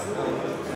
Obrigado.